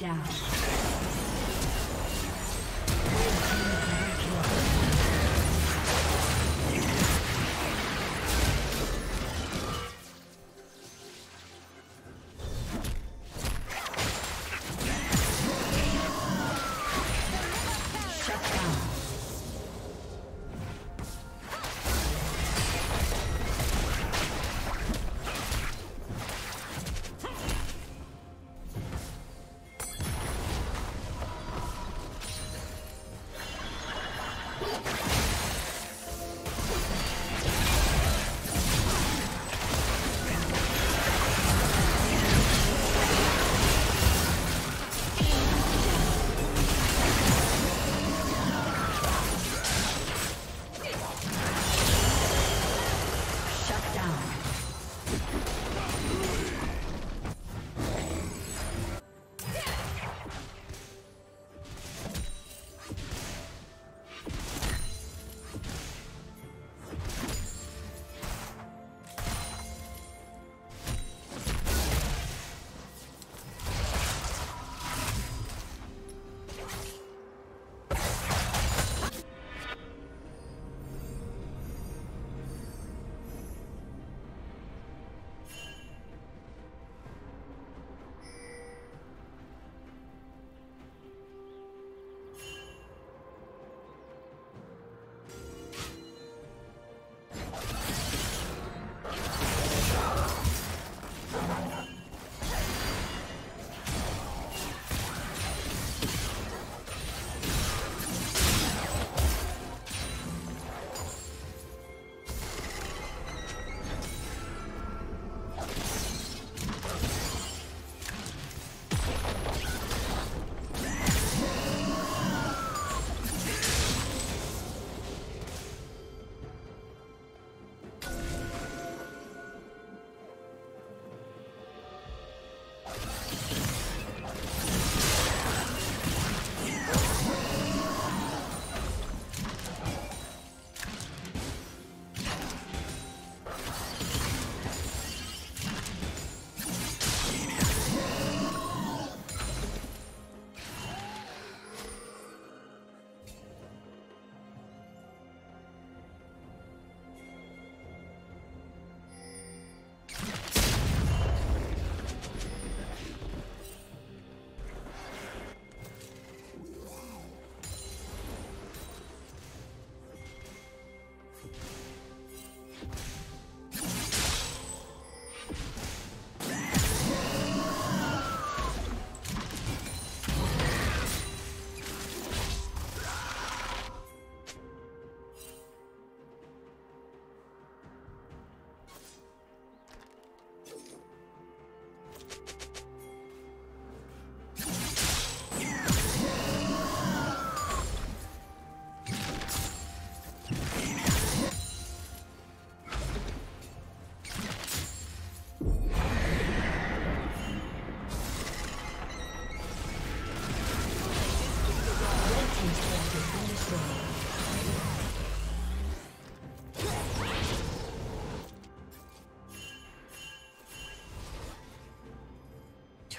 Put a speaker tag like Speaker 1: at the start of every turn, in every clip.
Speaker 1: down.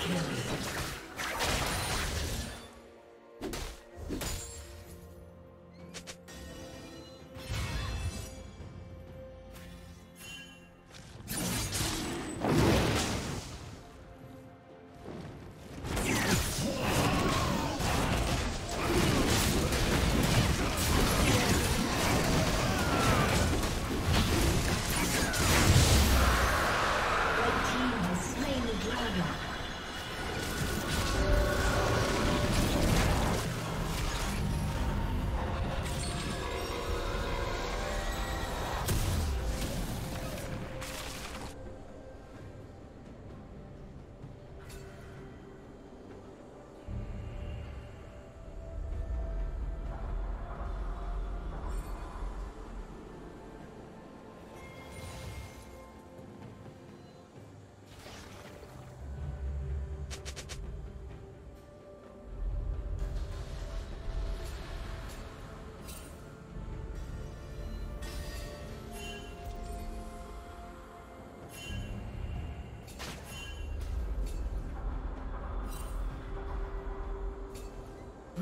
Speaker 2: Kill.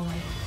Speaker 2: Oh disconnected.